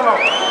Solo.